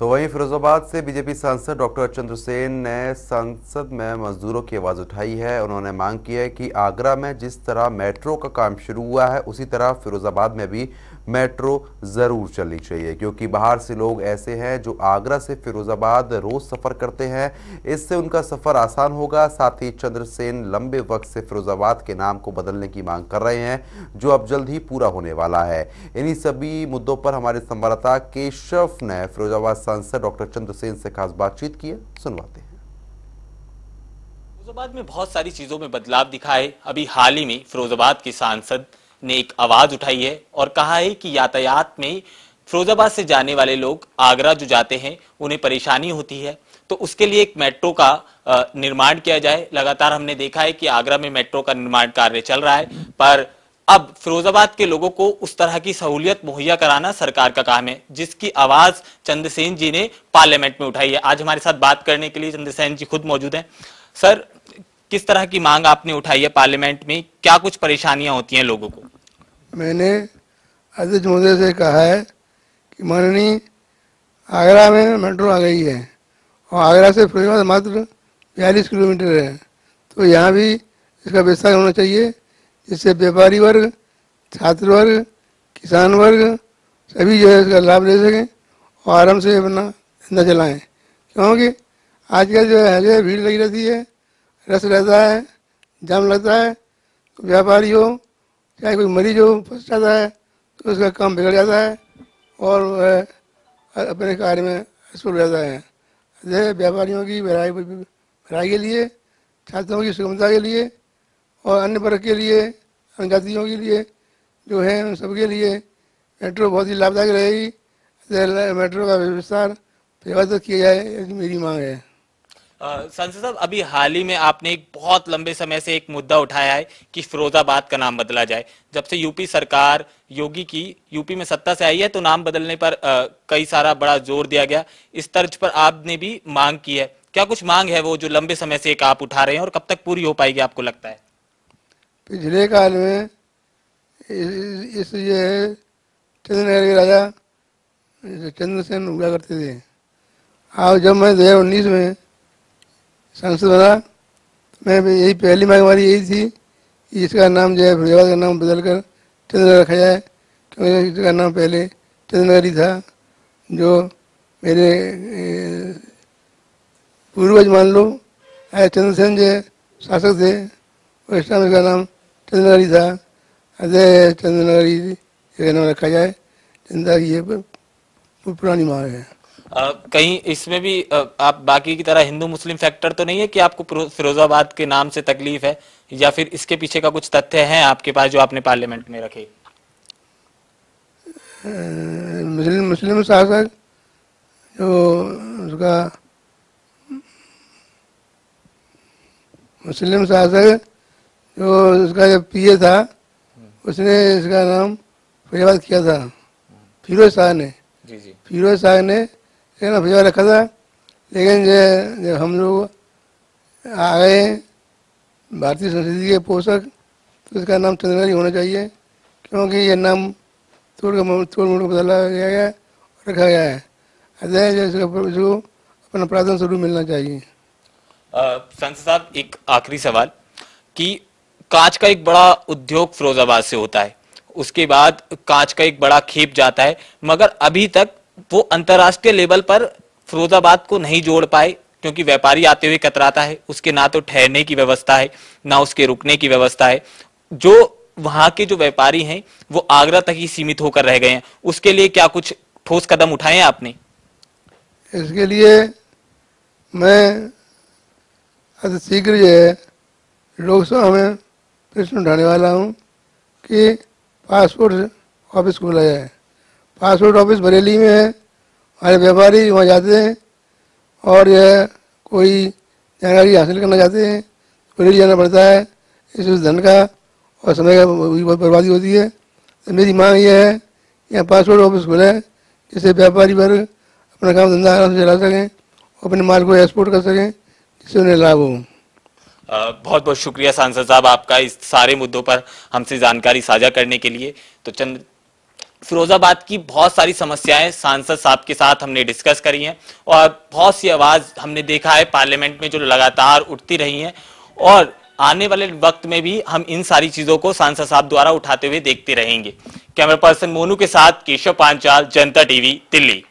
तो वहीं फिरोजाबाद से बीजेपी सांसद डॉक्टर चंद्रसेन ने संसद में मजदूरों की आवाज़ उठाई है। उन्होंने मांग की है कि आगरा में जिस तरह मेट्रो का काम शुरू हुआ है, उसी तरह फिरोजाबाद में भी मेट्रो ज़रूर चलनी चाहिए, क्योंकि बाहर से लोग ऐसे हैं जो आगरा से फिरोजाबाद रोज सफ़र करते हैं। इससे उनका सफ़र आसान होगा। साथ ही चंद्रसेन लंबे वक्त से फिरोजाबाद के नाम को बदलने की मांग कर रहे हैं, जो अब जल्द ही पूरा होने वाला है। इन्हीं सभी मुद्दों पर हमारे संवाददाता केशव ने फिरोजाबाद सांसद डॉक्टर चंद्रसेन से खास बातचीत की है। सुनवाते हैं। फिरोजाबाद में बहुत सारी चीज़ों में बदलाव दिखा है अभी हाल ही में फिरोजाबाद के सांसद ने एक आवाज़ उठाई है और कहा है कि यातायात में फिरोजाबाद से जाने वाले लोग आगरा जो जाते हैं, उन्हें परेशानी होती है। तो उसके लिए एक मेट्रो का निर्माण किया जाए। लगातार हमने देखा है कि आगरा में मेट्रो का निर्माण कार्य चल रहा है, पर अब फिरोजाबाद के लोगों को उस तरह की सहूलियत मुहैया कराना सरकार का काम है, जिसकी आवाज़ चंद्रसेन जी ने पार्लियामेंट में उठाई है। आज हमारे साथ बात करने के लिए चंद्रसेन जी खुद मौजूद हैं। सर, किस तरह की मांग आपने उठाई है पार्लियामेंट में? क्या कुछ परेशानियाँ होती हैं लोगों को? मैंने अध्यक्ष महोदय से कहा है कि माननीय आगरा में मेट्रो आ गई है और आगरा से फिरोजाबाद मात्र बयालीस किलोमीटर है। तो यहाँ भी इसका विस्तार होना चाहिए। जिससे व्यापारी वर्ग, छात्र वर्ग, किसान वर्ग, सभी जो है इसका लाभ ले सकें और आराम से अपना धंधा चलाएँ। क्योंकि आजकल जो है जो भीड़ लगी रहती है, रस रहता है, जाम लगता है। तो व्यापारी हो, चाहे कोई मरीज़ हो, फंस जाता है तो उसका काम बिगड़ जाता है और वह अपने कार्य में असफल रहता है। जैसे व्यापारियों की भराई भराई के लिए, छात्रों की सुगमता के लिए और अन्य वर्ग के लिए जातियों के लिए जो है उन सबके लिए मेट्रो बहुत ही लाभदायक रहेगी। मेट्रो का विस्तार फिर किया जाए मेरी मांग है। संसद साहब अभी हाल ही में आपने एक बहुत लंबे समय से एक मुद्दा उठाया है कि फिरोजाबाद का नाम बदला जाए। जब से यूपी सरकार योगी की यूपी में सत्ता से आई है तो नाम बदलने पर आ, कई सारा बड़ा ज़ोर दिया गया। इस तर्ज पर आपने भी मांग की है। क्या कुछ मांग है वो जो लंबे समय से एक आप उठा रहे हैं और कब तक पूरी हो पाएगी आपको लगता है? पिछले काल में इस ये चंद्रनगर के राजा चंद्रसेन हुआ करते थे। और जब मैं दो हज़ार उन्नीस में सांसद बना, मैं भी यही पहली मांग हमारी यही थी कि इसका नाम जो है फरीदाबाद का नाम बदल कर चंद्रनगर रखा जाए। क्योंकि इसका नाम पहले चंद्रनगर ही था, जो मेरे पूर्वज मान लो चंद्रसेन जो शासक थे उस टाइम इसका नाम चंद्रनगर ही था अजय चंद्रनगर ही रखा जाए चंदा ये पुरानी है कहीं इसमें भी आ, आप बाकी की तरह हिंदू मुस्लिम फैक्टर तो नहीं है कि आपको फिरोजाबाद के नाम से तकलीफ़ है या फिर इसके पीछे का कुछ तथ्य है आपके पास जो आपने पार्लियामेंट में रखे? मुस्लिम मुस्लिम शासक जो उसका मुस्लिम शासक जो उसका जो पीए था उसने इसका नाम फरीदाबाद किया था। फिरोज शाह ने। फिरोज शाह ने लेकिन भिजवा रखा था। लेकिन जो जब हम लोग आ गए भारतीय संस्कृति के पोषक तो इसका नाम चंद्रनगरी होना चाहिए क्योंकि ये नाम तोड़ तोड़ मोड़ बदला गया है रखा गया है। अतः जो अपना प्रार्थना स्वरूप मिलना चाहिए। संसद साहब एक आखिरी सवाल कि कांच का एक बड़ा उद्योग फिरोजाबाद से होता है। उसके बाद कांच का एक बड़ा खेप जाता है, मगर अभी तक वो अंतरराष्ट्रीय लेवल पर फिरोजाबाद को नहीं जोड़ पाए, क्योंकि व्यापारी आते हुए कतराता है। उसके ना तो ठहरने की व्यवस्था है, ना उसके रुकने की व्यवस्था है। जो वहाँ के जो व्यापारी हैं, वो आगरा तक ही सीमित होकर रह गए हैं। उसके लिए क्या कुछ ठोस कदम उठाए हैं आपने? इसके लिए मैं शीघ्र लोकसभा में प्रश्न उठाने वाला हूँ कि पासपोर्ट ऑफ़िस खोला जाए। पासपोर्ट ऑफ़िस बरेली में है, हमारे व्यापारी वहाँ जाते हैं और यह कोई जानकारी हासिल करना चाहते हैं बरेली जाना पड़ता है। इस धन का और समय का बर्बादी होती है। तो मेरी मांग यह है कि यहाँ पासपोर्ट ऑफ़िस खुले जिससे व्यापारी वर्ग अपना काम धंधा आराम से चला सकें और अपने माल को एक्सपोर्ट कर सकें, जिससे उन्हें लाभ हो। बहुत बहुत शुक्रिया सांसद साहब आपका इस सारे मुद्दों पर हमसे जानकारी साझा करने के लिए। तो चंद, फिरोजाबाद की बहुत सारी समस्याएँ सांसद साहब के साथ हमने डिस्कस करी हैं और बहुत सी आवाज़ हमने देखा है पार्लियामेंट में जो लगातार उठती रही हैं और आने वाले वक्त में भी हम इन सारी चीज़ों को सांसद साहब द्वारा उठाते हुए देखते रहेंगे। कैमरा पर्सन मोनू के साथ केशव पांचाल, जनता टीवी, दिल्ली।